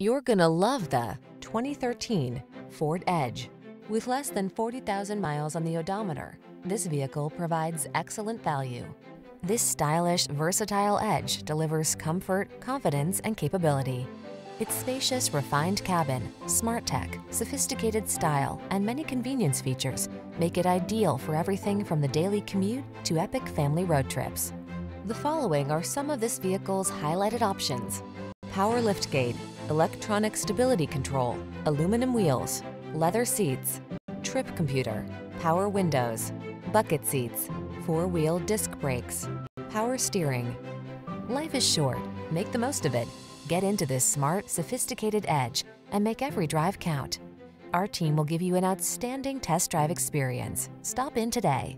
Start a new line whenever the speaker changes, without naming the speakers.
You're gonna love the 2013 Ford Edge. With less than 40,000 miles on the odometer, this vehicle provides excellent value. This stylish, versatile Edge delivers comfort, confidence, and capability. Its spacious, refined cabin, smart tech, sophisticated style, and many convenience features make it ideal for everything from the daily commute to epic family road trips. The following are some of this vehicle's highlighted options. Power liftgate, electronic stability control, aluminum wheels, leather seats, trip computer, power windows, bucket seats, four-wheel disc brakes, power steering. Life is short, make the most of it. Get into this smart, sophisticated edge and make every drive count. Our team will give you an outstanding test drive experience. Stop in today.